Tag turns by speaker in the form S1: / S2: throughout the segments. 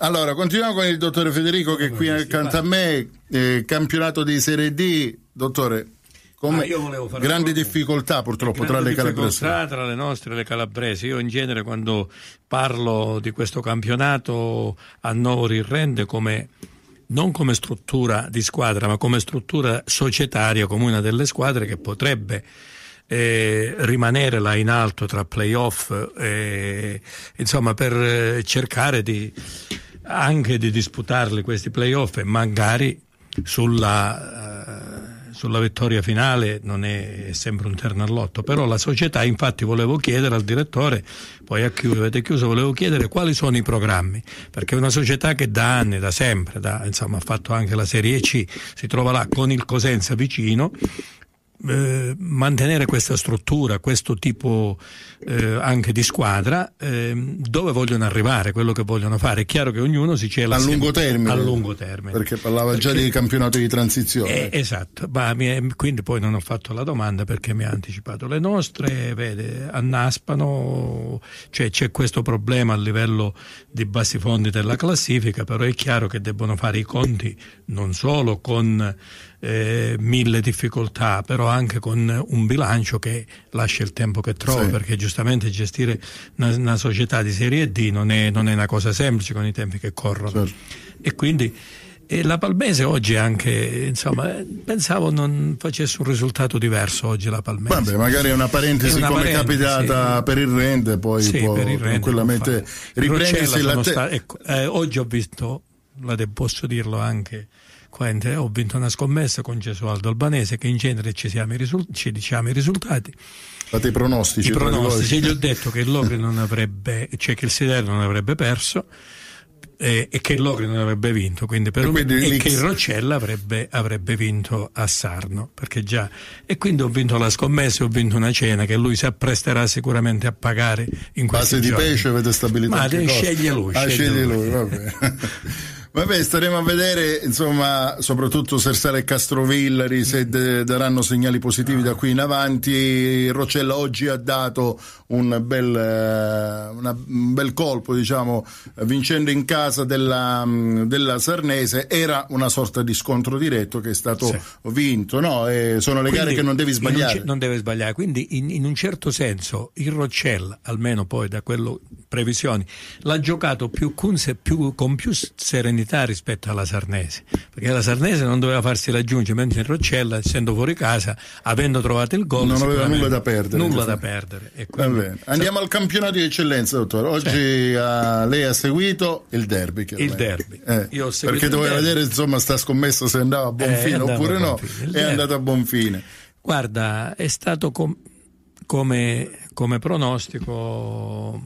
S1: Allora, continuiamo con il dottore Federico che è qui accanto a me, eh, campionato di Serie D. Dottore, come ah, grandi difficoltà purtroppo tra le calabresi.
S2: Tra le nostre e le calabresi. Io in genere quando parlo di questo campionato a Nori rende come non come struttura di squadra, ma come struttura societaria come una delle squadre che potrebbe eh, rimanere là in alto tra playoff, eh, insomma, per eh, cercare di anche di disputarli questi playoff e magari sulla, uh, sulla vittoria finale non è, è, sempre un terno all'otto, però la società infatti volevo chiedere al direttore, poi a chiuso, avete chiuso, volevo chiedere quali sono i programmi, perché è una società che da anni, da sempre, da, insomma ha fatto anche la Serie C, si trova là con il Cosenza vicino eh, mantenere questa struttura, questo tipo eh, anche di squadra, eh, dove vogliono arrivare, quello che vogliono fare. È chiaro che ognuno si cela
S1: a lungo termine.
S2: A lungo termine.
S1: Perché parlava perché, già di campionato di transizione.
S2: Eh, esatto, ma è, quindi poi non ho fatto la domanda perché mi ha anticipato le nostre, vede, annaspano, cioè c'è questo problema a livello di bassi fondi della classifica, però è chiaro che debbono fare i conti non solo con eh, mille difficoltà, però anche con un bilancio che lascia il tempo che trova, sì. perché giustamente gestire una, una, società di serie D non è, non è, una cosa semplice con i tempi che corrono. Certo. E quindi e la Palmese oggi anche, insomma, pensavo non facesse un risultato diverso oggi la Palmese.
S1: Vabbè, magari è una parentesi è una come parentesi, capitata sì. per il rende, poi sì, può tranquillamente riprendersi la te-
S2: sta- ecco, eh, oggi ho visto, posso dirlo anche, ho vinto una scommessa con Gesualdo Albanese che in genere ci, risul- ci diciamo i risultati.
S1: Fate i pronostici.
S2: I pronostici, gli ho detto che il Logri non avrebbe, cioè che il Siderno non avrebbe perso eh, e che il Logri non avrebbe vinto, quindi per e, quindi e che il Roccella avrebbe, avrebbe, vinto a Sarno, già, e quindi ho vinto la scommessa e ho vinto una cena che lui si appresterà sicuramente a pagare in questi
S1: Base
S2: giorni.
S1: di pesce avete stabilito?
S2: Ma sceglie lui.
S1: Ah, sceglie lui, lui vabbè. Staremo a vedere, insomma, soprattutto Sersale e Castrovillari se de- daranno segnali positivi da qui in avanti. Rocella oggi ha dato un bel, uh, una, un bel colpo, diciamo, vincendo in casa della, um, della, Sarnese. Era una sorta di scontro diretto che è stato sì. vinto, no? E sono le Quindi, gare che non devi sbagliare.
S2: Non, non deve sbagliare. Quindi, in, in, un certo senso, il Roccella, almeno poi da quello previsioni, l'ha giocato più, con, più, con più serenità rispetto alla Sarnese, perché la Sarnese non doveva farsi raggiungere, mentre in Roccella, essendo fuori casa, avendo trovato il gol,
S1: non aveva nulla da perdere.
S2: Nulla da perdere.
S1: Quindi, Andiamo al campionato di eccellenza, dottore. Oggi sì. uh, lei ha seguito il derby.
S2: Il derby.
S1: Eh, perché doveva vedere insomma sta scommessa se andava a buon eh, fine oppure no. È andato a buon fine.
S2: Guarda, è stato com- come, come pronostico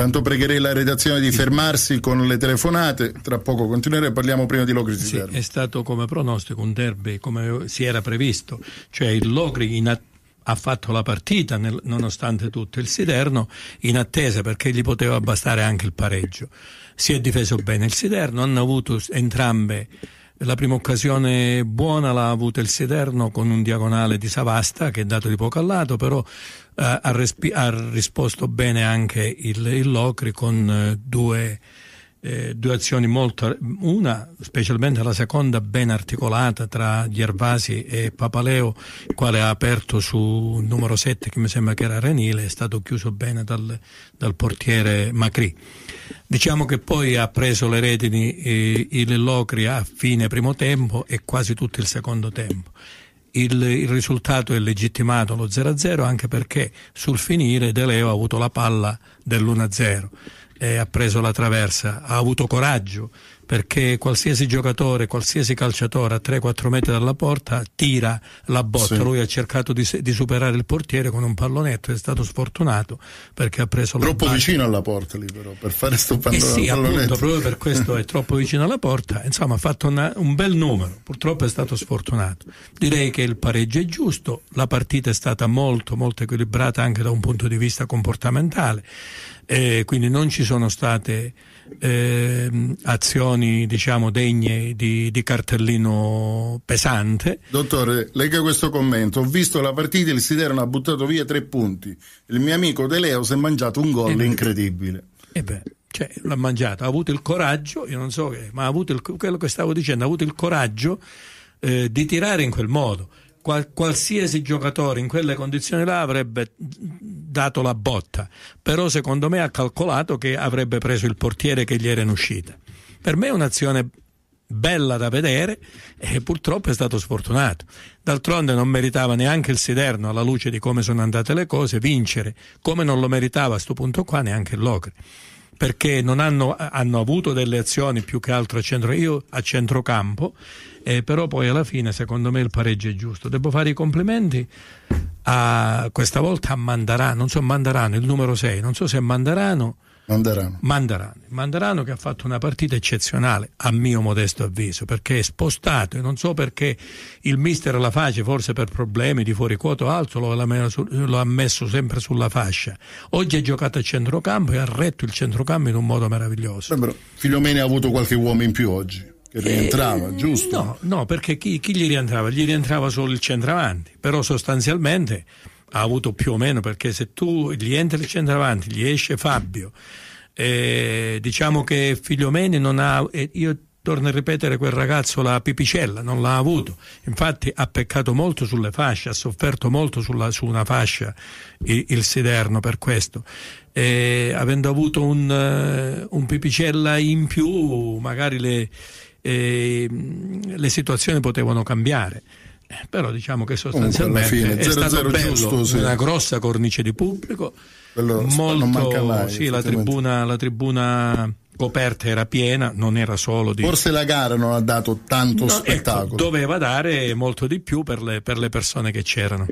S1: Tanto pregherei la redazione di fermarsi con le telefonate, tra poco continueremo, parliamo prima di Logri
S2: sì, È stato come pronostico un derby come si era previsto, cioè il Logri in att- ha fatto la partita nel, nonostante tutto, il Siderno in attesa perché gli poteva bastare anche il pareggio. Si è difeso bene il Siderno, hanno avuto entrambe la prima occasione buona l'ha avuta il Siderno con un diagonale di Savasta che è dato di poco al lato, però eh, ha, respi- ha, risposto bene anche il, il Locri con eh, due, eh, due, azioni molto, una specialmente la seconda ben articolata tra Gervasi e Papaleo, quale ha aperto su numero 7 che mi sembra che era Renile, è stato chiuso bene dal, dal portiere Macri. Diciamo che poi ha preso le redini eh, il Locri a fine primo tempo e quasi tutto il secondo tempo. Il, il, risultato è legittimato lo 0-0 anche perché sul finire De Leo ha avuto la palla dell'1-0 e ha preso la traversa, ha avuto coraggio perché qualsiasi giocatore, qualsiasi calciatore a 3-4 metri dalla porta tira la botta. Sì. Lui ha cercato di, di, superare il portiere con un pallonetto, è stato sfortunato perché ha preso
S1: la Troppo vicino alla porta lì però, per fare sto pallone,
S2: eh sì, appunto, proprio per questo è troppo vicino alla porta. Insomma, ha fatto una, un bel numero, purtroppo è stato sfortunato. Direi che il pareggio è giusto, la partita è stata molto, molto equilibrata anche da un punto di vista comportamentale, eh, quindi non ci sono state eh, azioni diciamo degne di, di, cartellino pesante.
S1: Dottore, legga questo commento. Ho visto la partita e il Siderno ha buttato via tre punti. Il mio amico De Leo si è mangiato un gol eh incredibile.
S2: Eh beh, cioè l'ha mangiato, ha avuto il coraggio, io non so che, ma ha avuto il, quello che stavo dicendo, ha avuto il coraggio eh, di tirare in quel modo. Qual, qualsiasi giocatore in quelle condizioni là avrebbe dato la botta, però secondo me ha calcolato che avrebbe preso il portiere che gli era in uscita. Per me è un'azione bella da vedere e purtroppo è stato sfortunato. D'altronde non meritava neanche il Siderno alla luce di come sono andate le cose vincere, come non lo meritava a questo punto qua neanche il Locre perché non hanno, hanno, avuto delle azioni più che altro a, centro, io a centrocampo, eh, però poi alla fine secondo me il pareggio è giusto. Devo fare i complimenti a, questa volta a Mandarano, non so Mandarano, il numero 6, non so se è Mandarano
S1: Mandarano.
S2: Mandarano. Mandarano che ha fatto una partita eccezionale, a mio modesto avviso, perché è spostato e non so perché il mister la face, forse per problemi di fuori quoto alto, lo, ha messo sempre sulla fascia. Oggi ha giocato a centrocampo e ha retto il centrocampo in un modo meraviglioso.
S1: Sembra, Filomeni ha avuto qualche uomo in più oggi. Che rientrava, eh, giusto?
S2: No, no, perché chi, chi gli rientrava? Gli rientrava solo il centravanti, però sostanzialmente ha avuto più o meno perché se tu gli entri il centravanti, gli esce Fabio, eh, diciamo che Figliomeni non ha, eh, io torno a ripetere, quel ragazzo la pipicella non l'ha avuto, infatti ha peccato molto sulle fasce, ha sofferto molto sulla, su una fascia il, il Siderno per questo. Eh, avendo avuto un, uh, un, pipicella in più, magari le, eh, le situazioni potevano cambiare. Eh, però diciamo che sostanzialmente fine, è 0, stato 0 bello, giusto, sì. una grossa cornice di pubblico, Quello molto, mai, sì, la tribuna, la tribuna coperta era piena, non era solo di...
S1: Forse la gara non ha dato tanto no, ecco, spettacolo.
S2: Ecco, doveva dare molto di più per le, per le persone che c'erano.